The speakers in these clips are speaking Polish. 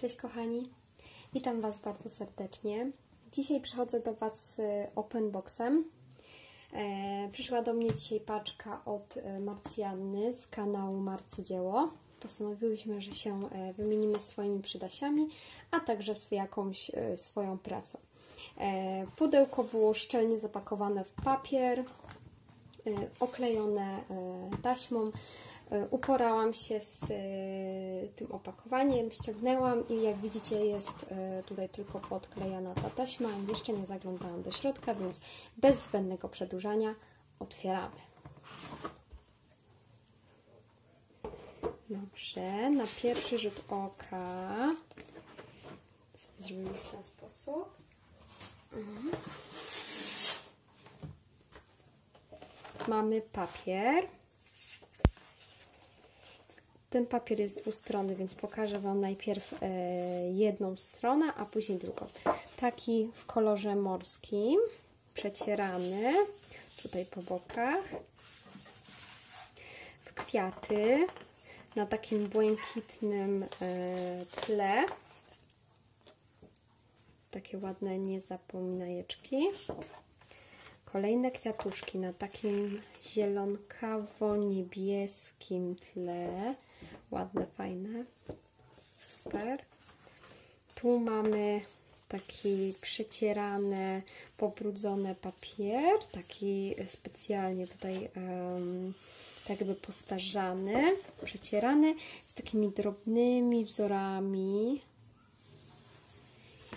Cześć kochani, witam Was bardzo serdecznie. Dzisiaj przychodzę do Was z open boxem. E, przyszła do mnie dzisiaj paczka od e, Marcjanny z kanału Marcydzieło. Postanowiłyśmy, że się e, wymienimy swoimi przydasiami, a także z jakąś e, swoją pracą. E, pudełko było szczelnie zapakowane w papier, e, oklejone e, taśmą. E, Uporałam się z e, tym opakowaniem, ściągnęłam i jak widzicie jest e, tutaj tylko podklejana ta taśma. Jeszcze nie zaglądałam do środka, więc bez zbędnego przedłużania otwieramy. Dobrze, na pierwszy rzut oka sobie zrobimy w ten sposób. Mhm. Mamy papier. Ten papier jest dwustronny, więc pokażę Wam najpierw e, jedną stronę, a później drugą. Taki w kolorze morskim, przecierany, tutaj po bokach, w kwiaty, na takim błękitnym e, tle. Takie ładne niezapominajeczki. Kolejne kwiatuszki na takim zielonkawo-niebieskim tle. Ładne, fajne. Super. Tu mamy taki przecierany, pobrudzony papier, taki specjalnie tutaj um, jakby postarzany, przecierany z takimi drobnymi wzorami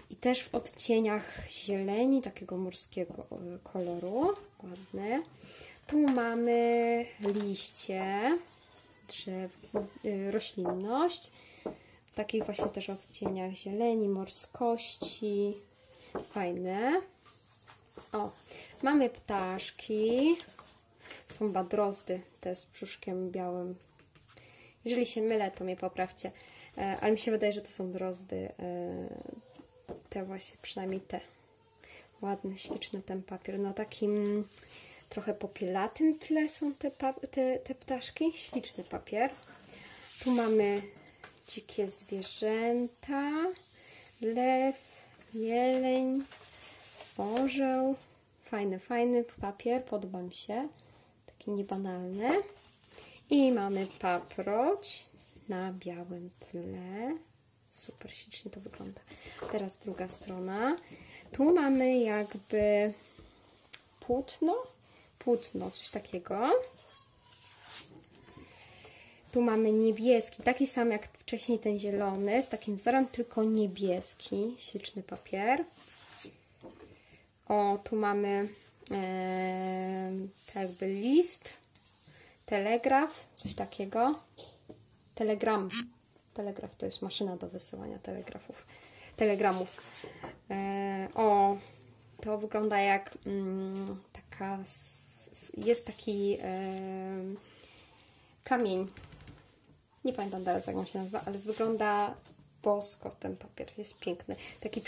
i też w odcieniach zieleni, takiego morskiego koloru, ładne. Tu mamy liście drzew, roślinność w takich właśnie też odcieniach zieleni, morskości, fajne. O, mamy ptaszki, są badrozdy, te z brzuszkiem białym. Jeżeli się mylę, to mnie poprawcie, ale mi się wydaje, że to są drozdy, te właśnie, przynajmniej te. Ładny, śliczny ten papier. Na takim trochę popielatym tle są te, te, te ptaszki. Śliczny papier. Tu mamy dzikie zwierzęta, lew, jeleń, orzeł. Fajny, fajny papier, podoba mi się. Taki niebanalny. I mamy paproć na białym tle. Super ślicznie to wygląda. Teraz druga strona. Tu mamy jakby płótno, płótno, coś takiego. Tu mamy niebieski, taki sam jak wcześniej ten zielony, z takim wzorem, tylko niebieski, śliczny papier. O, tu mamy e, tak jakby list, telegraf, coś takiego. Telegram. Telegraf to jest maszyna do wysyłania telegrafów, telegramów. E, o, to wygląda jak mm, taka, jest taki e, kamień. Nie pamiętam teraz, jak on się nazywa, ale wygląda bosko ten papier. Jest piękny. Taki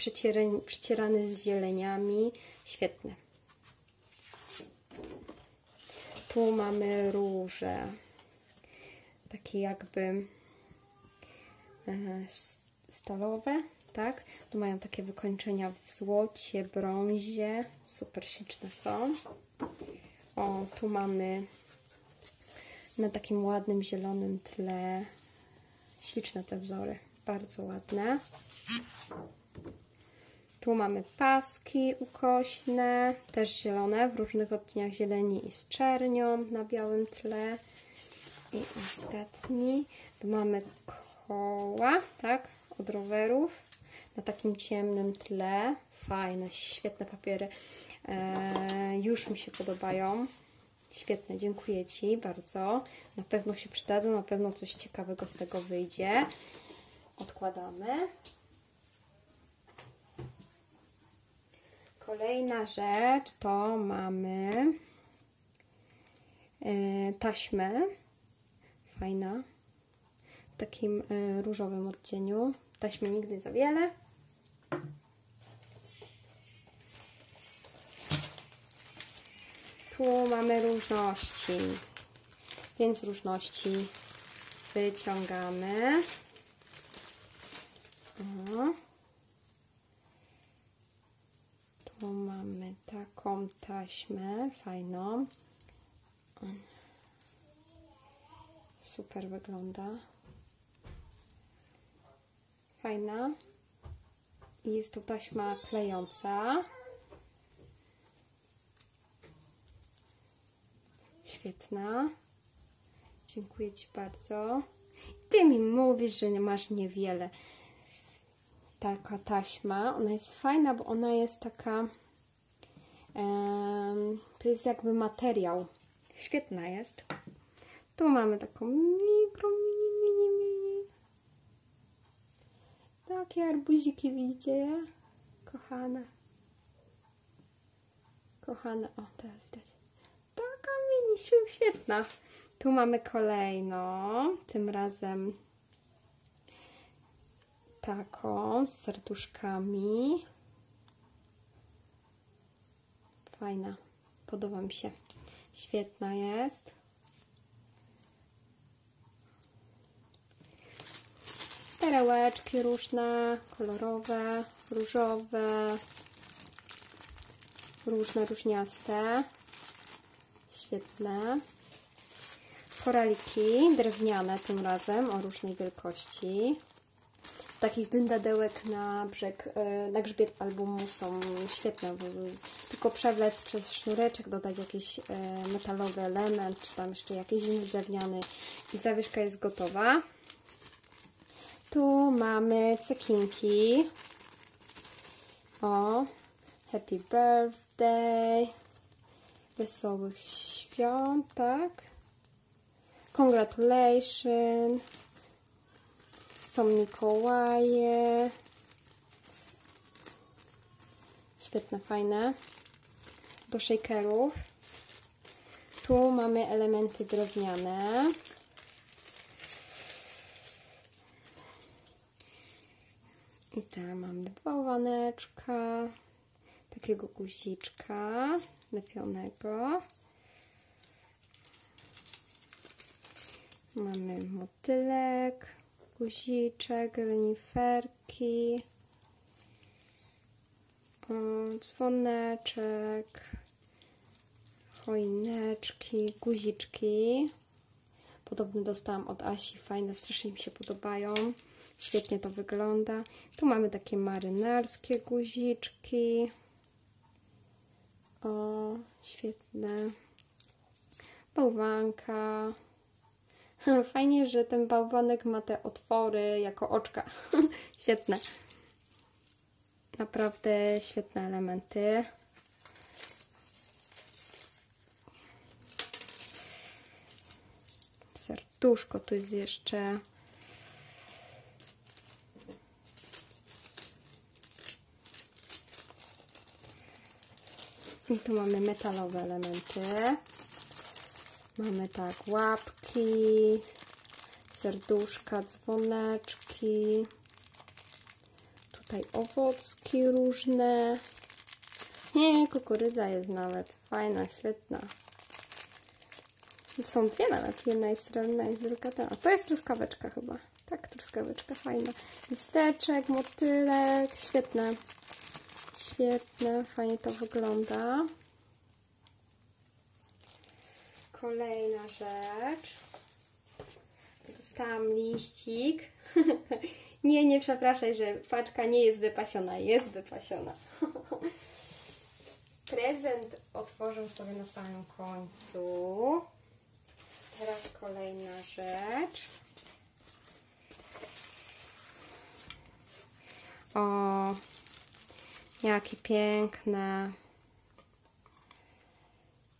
przecierany z zieleniami. Świetny. Tu mamy róże. Takie jakby stalowe, tak? Tu mają takie wykończenia w złocie, brązie. Super śliczne są. O, tu mamy na takim ładnym zielonym tle śliczne te wzory. Bardzo ładne. Tu mamy paski ukośne, też zielone, w różnych odcieniach zieleni i z czernią na białym tle. I ostatni, tu mamy koła, tak, od rowerów na takim ciemnym tle. Fajne, świetne papiery. Eee, już mi się podobają. Świetne, dziękuję Ci bardzo. Na pewno się przydadzą, na pewno coś ciekawego z tego wyjdzie. Odkładamy. Kolejna rzecz to mamy e, taśmę. Fajna. W takim e, różowym odcieniu. Taśmy nigdy za wiele. Tu mamy różności, więc różności wyciągamy. O. Tu mamy taką taśmę fajną. Super wygląda. Fajna. Jest to taśma klejąca. Świetna. Dziękuję Ci bardzo. Ty mi mówisz, że masz niewiele. Taka taśma. Ona jest fajna, bo ona jest taka. em, to jest jakby materiał. Świetna jest. Tu mamy taką mikro, mini, mini, mini. Takie arbuziki widzicie je? Kochane. Kochane. O, teraz widać. Świetna. Tu mamy kolejną. Tym razem taką z serduszkami. Fajna. Podoba mi się. Świetna jest. Perełeczki różne, kolorowe, różowe, różne, różniaste. Świetne. Koraliki drewniane tym razem o różnej wielkości. Takich dyndadełek na brzeg, e, na grzbiet albumu są świetne. Tylko przewlec przez sznureczek, dodać jakiś e, metalowy element, czy tam jeszcze jakiś inny drewniany i zawieszka jest gotowa. Tu mamy cekinki. O, happy birthday. Wesołych świąt, tak? Congratulations. Są Mikołaje. Świetne, fajne. Do shakerów. Tu mamy elementy drewniane. I tam mamy bałwaneczka, takiego guziczka lepionego. Mamy motylek, guziczek, reniferki, dzwoneczek, choineczki, guziczki. Podobny dostałam od Asi, fajne, strasznie mi się podobają. Świetnie to wygląda. Tu mamy takie marynarskie guziczki. O, świetne. Bałwanka. Fajnie, że ten bałwanek ma te otwory jako oczka. Świetne. Naprawdę świetne elementy. Serduszko tu jest jeszcze. I tu mamy metalowe elementy. Mamy tak łapki, serduszka, dzwoneczki. Tutaj owocki różne. Nie, kukurydza jest nawet. Fajna, świetna. Są dwie nawet. Jedna jest srebrna, jest druga ta. A to jest truskaweczka chyba. Tak, truskaweczka, fajna. Listeczek, motylek, świetne. Świetne, fajnie to wygląda. Kolejna rzecz. Dostałam liścik. nie, nie przepraszaj, że paczka nie jest wypasiona. Jest wypasiona. Prezent otworzę sobie na samym końcu. Teraz kolejna rzecz. O, jakie piękne.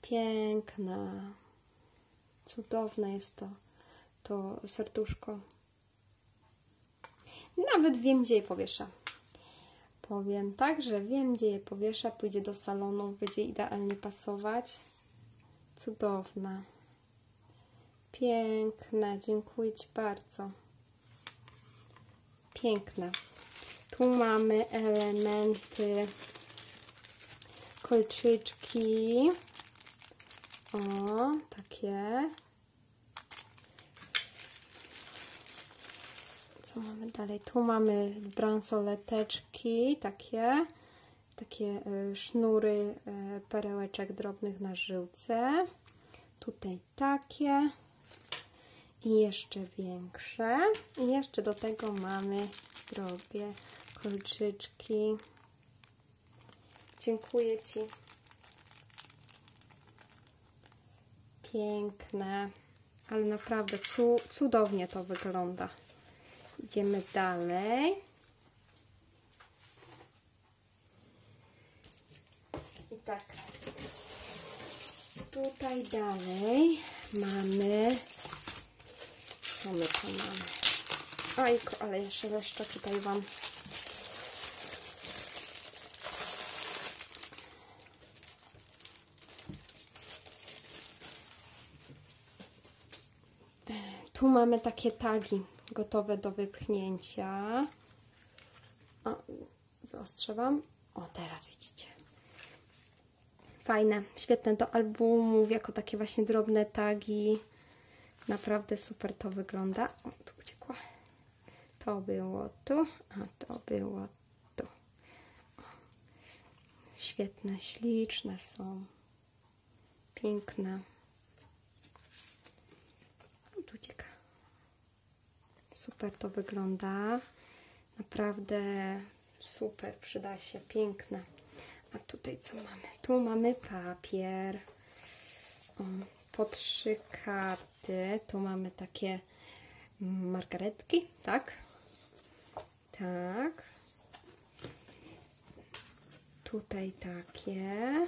Piękne. Cudowne jest to, to serduszko. Nawet wiem, gdzie je powieszę. Powiem tak, że wiem, gdzie je powieszę. Pójdzie do salonu, będzie idealnie pasować. Cudowne. Piękne. Dziękuję Ci bardzo. Piękne. Tu mamy elementy kolczyczki. O, takie. Co mamy dalej? Tu mamy bransoleteczki, takie, takie y, sznury y, perełeczek drobnych na żyłce. Tutaj takie i jeszcze większe. I jeszcze do tego mamy drogie kolczyczki. Dziękuję Ci. Piękne, ale naprawdę cu cudownie to wygląda. Idziemy dalej. I tak, tutaj dalej mamy, co my tu mamy? Ojku, ale jeszcze resztę tutaj Wam Tu mamy takie tagi gotowe do wypchnięcia. O, wyostrzę Wam. O, teraz widzicie. Fajne, świetne do albumów, jako takie właśnie drobne tagi. Naprawdę super to wygląda. O, tu uciekło. To było tu, a to było tu. Świetne, śliczne są. Piękne. Tu ucieka. Super to wygląda. Naprawdę super, przyda się, piękne. A tutaj co mamy? Tu mamy papier. Po trzy karty. Tu mamy takie margaretki, tak? Tak. Tutaj takie.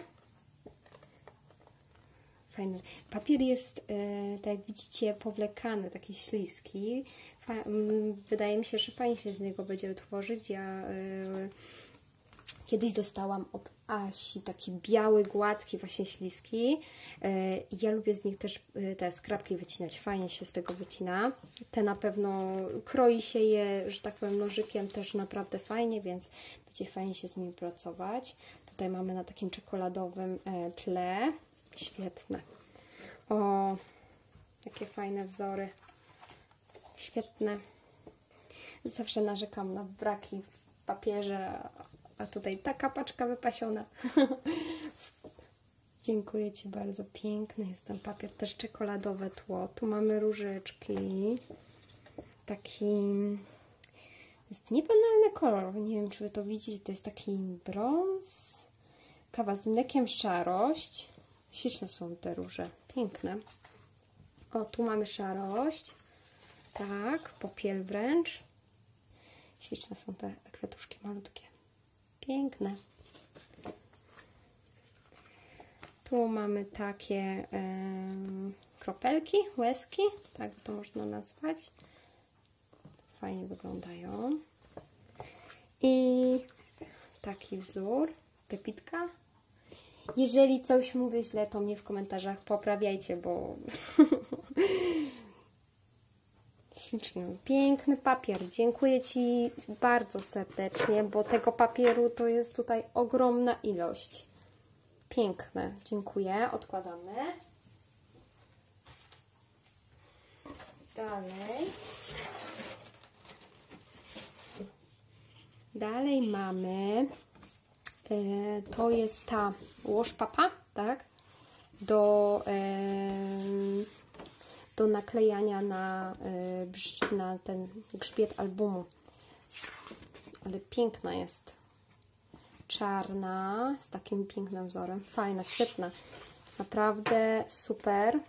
Fajny. Papier jest, e, tak jak widzicie, powlekany, taki śliski. Fa wydaje mi się, że fajnie się z niego będzie tworzyć. Ja e, kiedyś dostałam od Asi taki biały, gładki, właśnie śliski. E, ja lubię z nich też te skrapki wycinać. Fajnie się z tego wycina. Te na pewno kroi się je, że tak powiem, nożykiem też naprawdę fajnie, więc będzie fajnie się z nimi pracować. Tutaj mamy na takim czekoladowym tle Świetne. O, jakie fajne wzory. Świetne. Zawsze narzekam na braki w papierze, a tutaj taka paczka wypasiona. Dziękuję Ci bardzo. Piękny jest ten papier. Też czekoladowe tło. Tu mamy różyczki. Taki jest niebanalny kolor. Nie wiem, czy Wy to widzicie. To jest taki brąz. Kawa z mlekiem, szarość. Śliczne są te róże, piękne. O, tu mamy szarość. Tak, popiel wręcz. Śliczne są te kwiatuszki malutkie. Piękne. Tu mamy takie kropelki, łezki, tak to można nazwać. Fajnie wyglądają. I taki wzór, pepitka jeżeli coś mówię źle, to mnie w komentarzach poprawiajcie, bo piękny papier. Dziękuję Ci bardzo serdecznie, bo tego papieru to jest tutaj ogromna ilość. Piękne, dziękuję. Odkładamy. Dalej. Dalej mamy E, to jest ta łożpapa, tak? Do, do naklejania na, e, na ten grzbiet albumu. Ale piękna jest. Czarna, z takim pięknym wzorem. Fajna, świetna. Naprawdę super.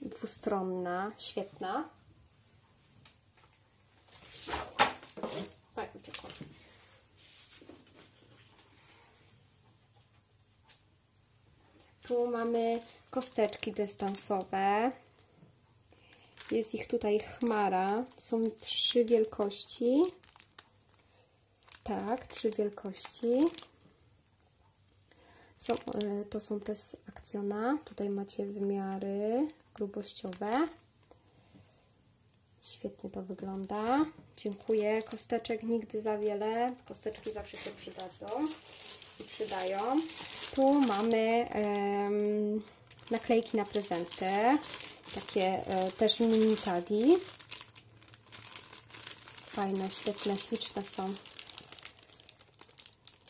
Dwustronna, świetna. Oj, uciekła. Tu mamy kosteczki dystansowe. Jest ich tutaj chmara. Są trzy wielkości. Tak, trzy wielkości. Są, e, to są te z Akcjona. Tutaj macie wymiary grubościowe. Świetnie to wygląda. Dziękuję. Kosteczek nigdy za wiele. Kosteczki zawsze się przydadzą i przydają. Tu mamy um, naklejki na prezenty, takie e, też mini tagi. Fajne, świetne, śliczne są.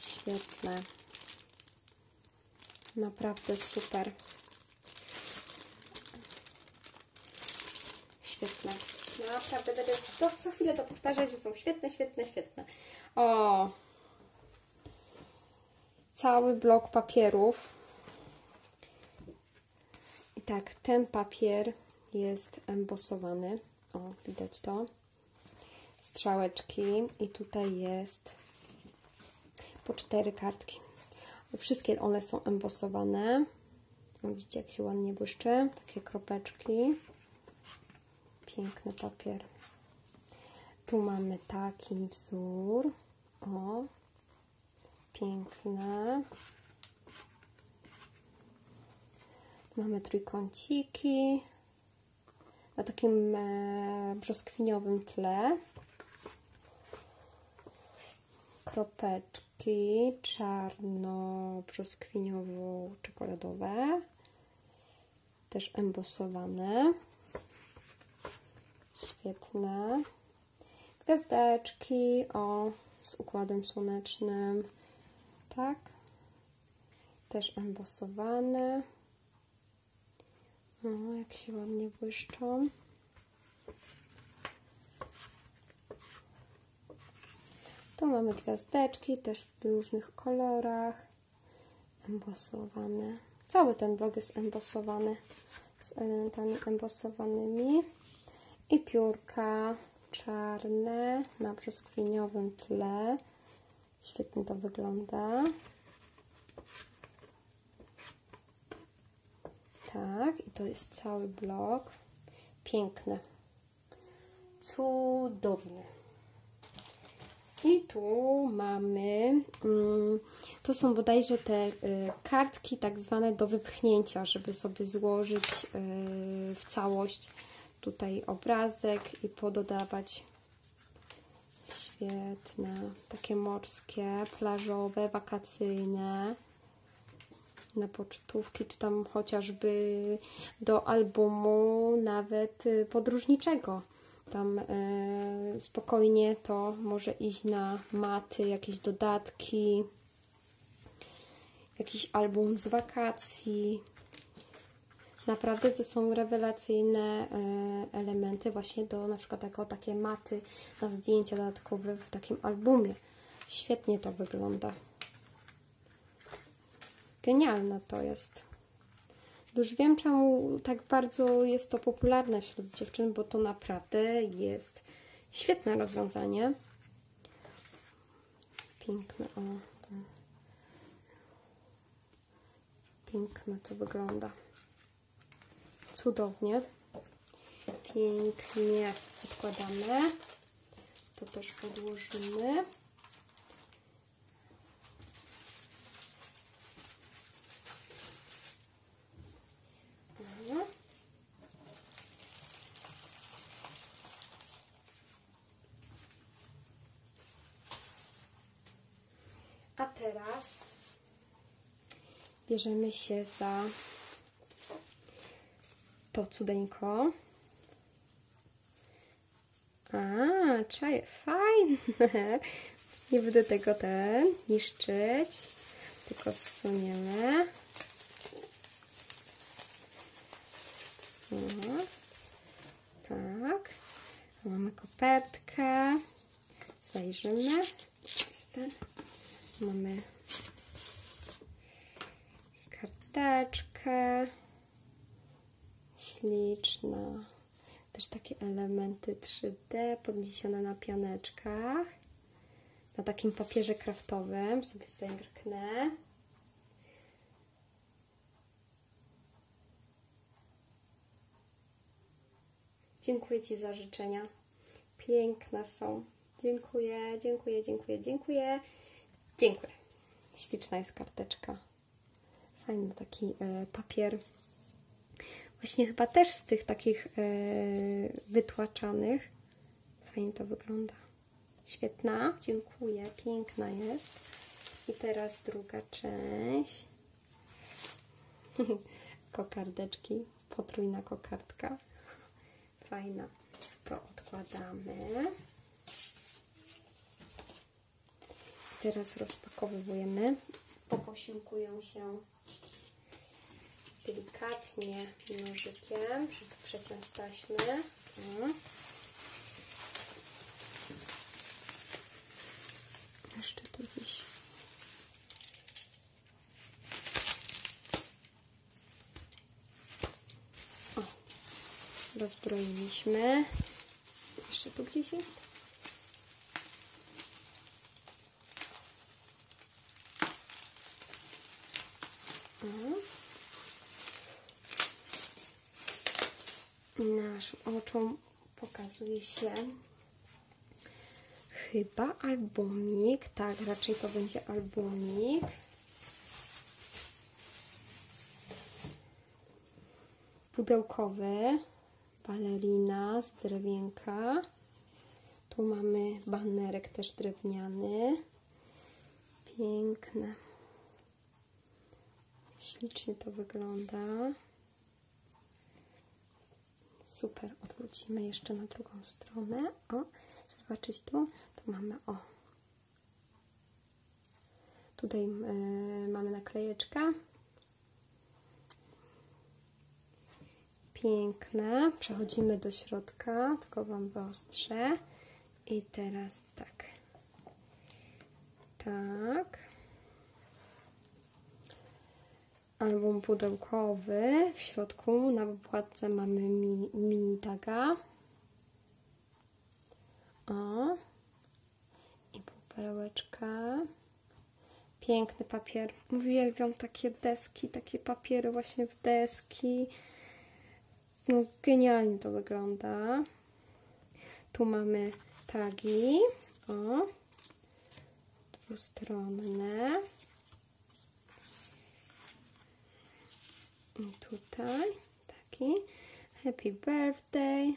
Świetne. Naprawdę super. Świetne. Naprawdę będę to co chwilę to powtarzać, że są świetne, świetne, świetne. O! Cały blok papierów. Tak, ten papier jest embosowany. O, widać to. Strzałeczki i tutaj jest po cztery kartki. Wszystkie one są embosowane. Widzicie, jak się ładnie błyszczy. Takie kropeczki. Piękny papier. Tu mamy taki wzór. O, piękne. Mamy trójkąciki na takim e, brzoskwiniowym tle. Kropeczki czarno-brzoskwiniowo-czekoladowe. Też embosowane. Świetne. Gwiazdeczki, o, z układem słonecznym. Tak. Też embosowane. O, jak się ładnie błyszczą. Tu mamy gwiazdeczki, też w różnych kolorach. Embosowane. Cały ten blok jest embosowany z elementami embosowanymi. I piórka czarne na brzoskwiniowym tle. Świetnie to wygląda. Tak, i to jest cały blok. Piękne. Cudowny. I tu mamy, mm, to są bodajże te y, kartki tak zwane do wypchnięcia, żeby sobie złożyć y, w całość tutaj obrazek i pododawać świetne, takie morskie, plażowe, wakacyjne na pocztówki, czy tam chociażby do albumu nawet y, podróżniczego. Tam e, spokojnie to może iść na maty, jakieś dodatki, jakiś album z wakacji. Naprawdę to są rewelacyjne e, elementy właśnie do na przykład jako takie maty na zdjęcia dodatkowe w takim albumie. Świetnie to wygląda. Genialne to jest. Już wiem, czemu tak bardzo jest to popularne wśród dziewczyn, bo to naprawdę jest świetne rozwiązanie. Piękne, o. Piękne to wygląda. Cudownie. Pięknie odkładamy. To też podłożymy. A teraz bierzemy się za to cudeńko. A, czaje, fajne. Nie będę tego ten niszczyć, tylko zsuniemy. O, tak. Mamy kopertkę. Zajrzymy. Mamy karteczkę. Śliczna. Też takie elementy 3D podniesione na pianeczkach. Na takim papierze kraftowym sobie zerknę. Dziękuję Ci za życzenia. Piękne są. Dziękuję, dziękuję, dziękuję, dziękuję. Dziękuję. Śliczna jest karteczka. Fajny taki e, papier. Właśnie chyba też z tych takich e, wytłaczanych. Fajnie to wygląda. Świetna. Dziękuję. Piękna jest. I teraz druga część. Kokardeczki. Potrójna kokardka. Fajna. To odkładamy. teraz rozpakowujemy. Poposiłkuję się delikatnie nożykiem, żeby przeciąć taśmy. O. Jeszcze tu gdzieś. Rozbroiliśmy. Jeszcze tu gdzieś jest? Naszym oczom pokazuje się chyba albumik. Tak, raczej to będzie albumik. Pudełkowy, balerina z drewienka. Tu mamy banerek też drewniany. Piękne. Ślicznie to wygląda. Super, odwrócimy jeszcze na drugą stronę. O, zobaczyć tu, tu mamy o. Tutaj yy, mamy naklejeczkę. Piękne. Przechodzimy do środka, tylko Wam wyostrzę. I teraz tak. Tak. Album pudełkowy. W środku na wykładce mamy mini, mini taga. O. I perełeczka. Piękny papier. Uwielbiam takie deski, takie papiery właśnie w deski. No genialnie to wygląda. Tu mamy tagi. O. Dwustronne. I tutaj taki Happy Birthday.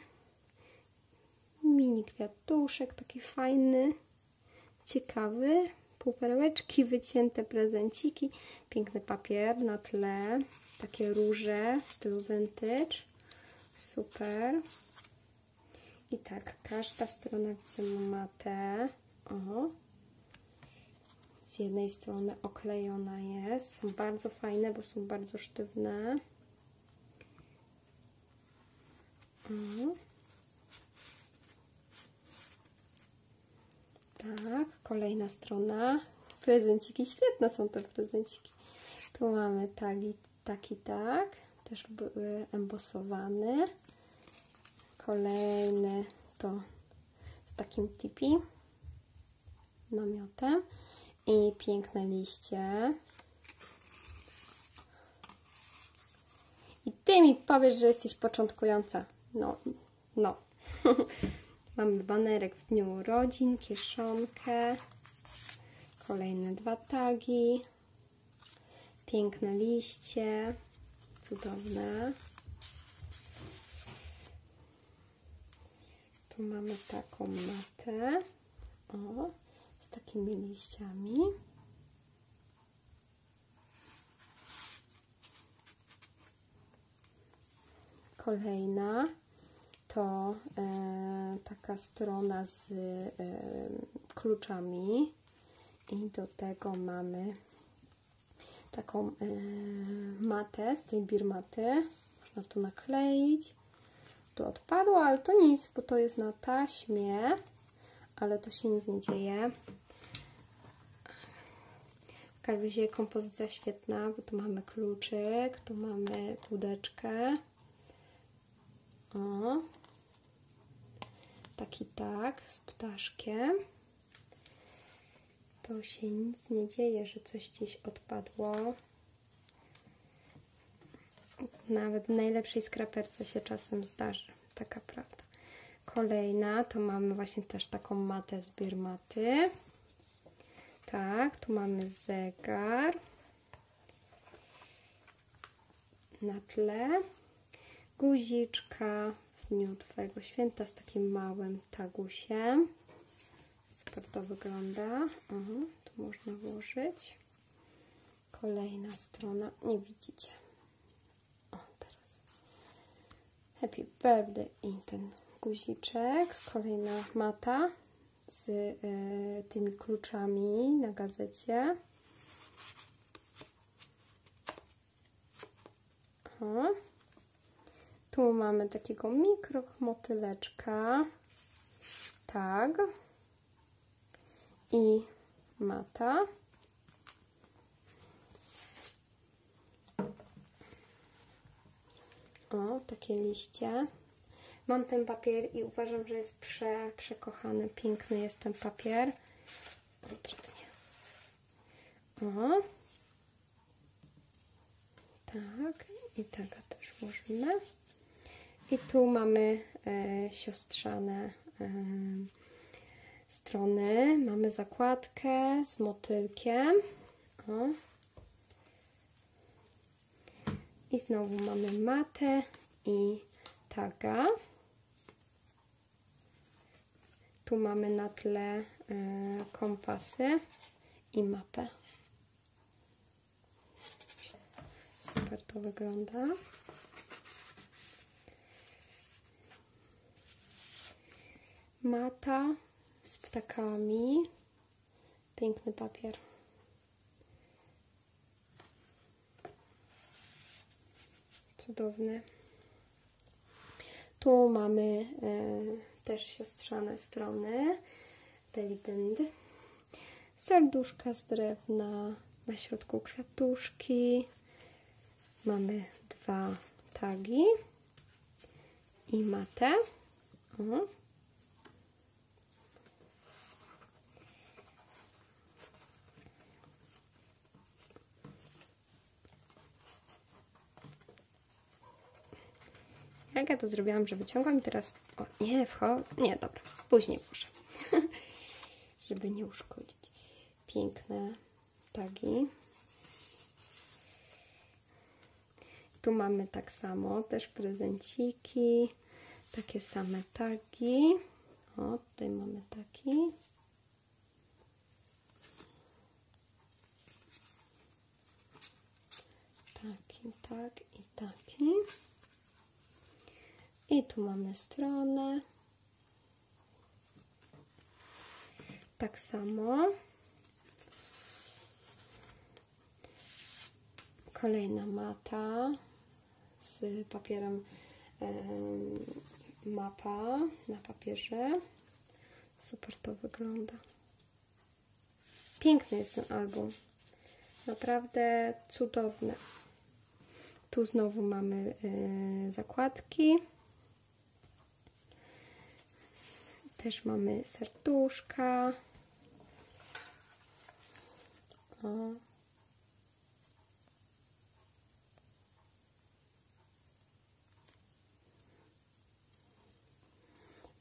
Mini kwiatuszek, taki fajny, ciekawy. Półperełeczki, wycięte prezenciki. Piękny papier na tle. Takie róże w stylu vintage. Super. I tak, każda strona widzę ma matę. O, z jednej strony oklejona jest. Są bardzo fajne, bo są bardzo sztywne. O. Tak, kolejna strona. Prezenciki, świetne są te prezenciki. Tu mamy tagi, taki tak, też były embosowane. Kolejny to z takim tipi namiotem i piękne liście. I ty mi powiesz, że jesteś początkująca. No, no. Mamy banerek w dniu urodzin, kieszonkę, kolejne dwa tagi, piękne liście, cudowne. Tu mamy taką matę. O, takimi liściami. Kolejna to e, taka strona z e, kluczami i do tego mamy taką e, matę z tej birmaty. Można tu nakleić. Tu odpadło, ale to nic, bo to jest na taśmie ale to się nic nie dzieje. W każdym razie kompozycja świetna, bo tu mamy kluczyk, tu mamy kudeczkę. O. Taki tak, z ptaszkiem. To się nic nie dzieje, że coś gdzieś odpadło. Nawet w najlepszej skraperce się czasem zdarzy. Taka prawda. Kolejna to mamy właśnie też taką matę z birmaty. Tak, tu mamy zegar. Na tle guziczka w dniu Twojego święta z takim małym tagusiem. Super to wygląda. Mhm, tu można włożyć. Kolejna strona. Nie widzicie. O, teraz. Happy birthday i ten guziczek, kolejna mata z y, tymi kluczami na gazecie. O. Tu mamy takiego mikromotyleczka. Tak. I mata. O, takie liście. Mam ten papier i uważam, że jest prze, przekochany. Piękny jest ten papier. Odwrotnie. O. Tak. I tego też możemy. I tu mamy e, siostrzane e, strony. Mamy zakładkę z motylkiem. O. I znowu mamy matę i taga. Tu mamy na tle e, kompasy i mapę. Super to wygląda. Mata z ptakami. Piękny papier. Cudowny. Tu mamy e, też siostrzane strony. Belibend. Serduszka z drewna. Na środku kwiatuszki. Mamy dwa tagi i matę. O. Ja to zrobiłam, że wyciągam i teraz... O, nie, wcho... Nie, dobra, później włożę. Żeby nie uszkodzić. Piękne tagi. Tu mamy tak samo, też prezenciki, takie same tagi. O, tutaj mamy taki. Taki, tak i taki. I tu mamy stronę. Tak samo. Kolejna mata z papierem mapa na papierze. Super to wygląda. Piękny jest ten album. Naprawdę cudowny. Tu znowu mamy y, zakładki. Też mamy serduszka. O.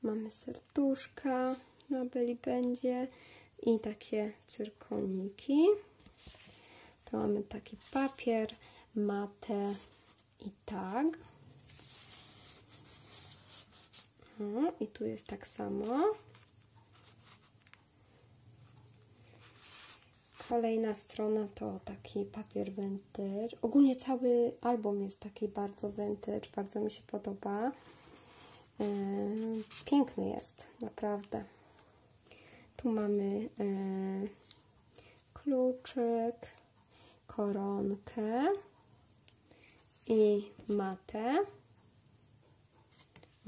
Mamy serduszka na byli będzie i takie cyrkoniki. To mamy taki papier, matę i tag. O, I tu jest tak samo. Kolejna strona to taki papier vintage. Ogólnie cały album jest taki bardzo vintage, bardzo mi się podoba. Piękny jest, naprawdę. Tu mamy kluczyk, koronkę i matę.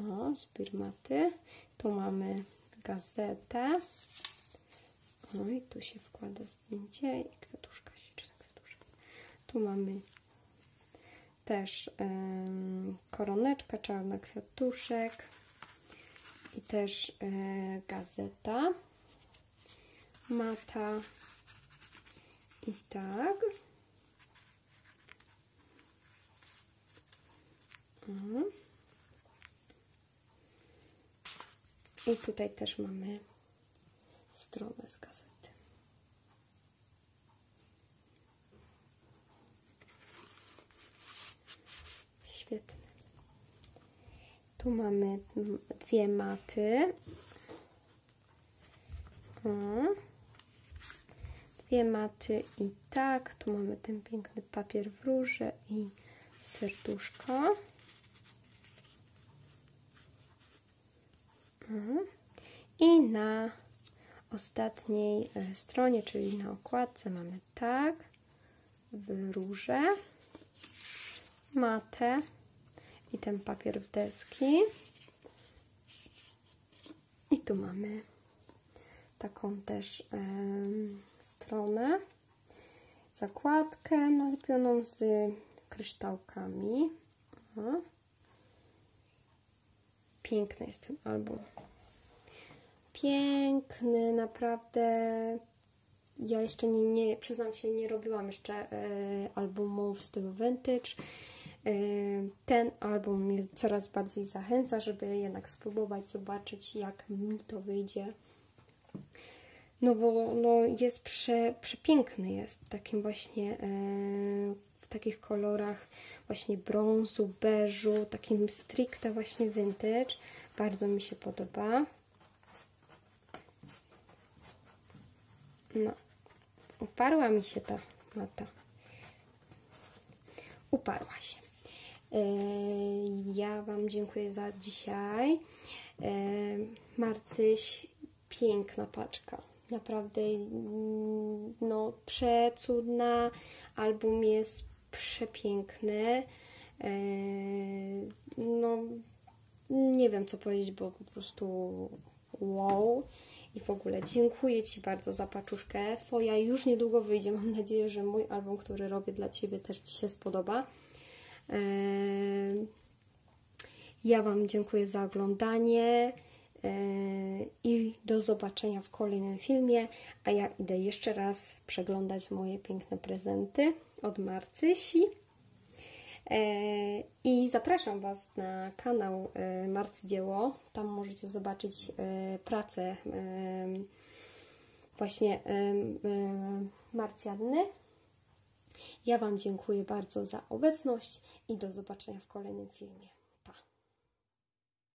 O, maty. Tu mamy gazetę. No i tu się wkłada zdjęcie i kwiatuszka, śliczna kwiatuszka. Tu mamy też koroneczka, czarna kwiatuszek i też e, gazeta, mata i tak. Mhm. I tutaj też mamy stronę z gazety. Świetne. Tu mamy dwie maty. O. Dwie maty i tak. Tu mamy ten piękny papier w róże i serduszko. I na ostatniej e, stronie, czyli na okładce mamy tak, w róże, matę i ten papier w deski. I tu mamy taką też stronę, zakładkę nalepioną z kryształkami. Piękny jest ten album. Piękny, naprawdę. Ja jeszcze nie, nie przyznam się, nie robiłam jeszcze e, albumów w stylu vintage. E, ten album mnie coraz bardziej zachęca, żeby jednak spróbować, zobaczyć, jak mi to wyjdzie. No bo no, jest prze, przepiękny, jest takim właśnie w takich kolorach właśnie brązu, beżu, takim stricte właśnie vintage. Bardzo mi się podoba. No, uparła mi się ta mata. Uparła się. E, ja Wam dziękuję za dzisiaj. E, Marcyś, piękna paczka. Naprawdę, mm, no, przecudna. Album jest przepiękny. E, no, nie wiem co powiedzieć, bo po prostu wow. I w ogóle dziękuję Ci bardzo za paczuszkę. Twoja już niedługo wyjdzie. Mam nadzieję, że mój album, który robię dla Ciebie, też Ci się spodoba. Ja Wam dziękuję za oglądanie i do zobaczenia w kolejnym filmie. A ja idę jeszcze raz przeglądać moje piękne prezenty od Marcysi. I zapraszam Was na kanał Marcydzieło. Tam możecie zobaczyć pracę właśnie Marcjanny. Ja Wam dziękuję bardzo za obecność i do zobaczenia w kolejnym filmie.